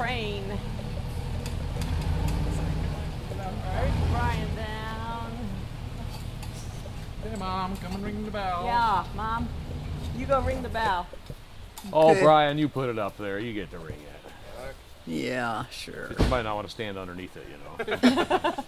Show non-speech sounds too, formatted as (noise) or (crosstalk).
crane. Brian down. Hey, Mom, come and ring the bell. Yeah, Mom. You go ring the bell. Oh, Brian, you put it up there. You get to ring it. Yeah, sure. You might not want to stand underneath it, you know. (laughs)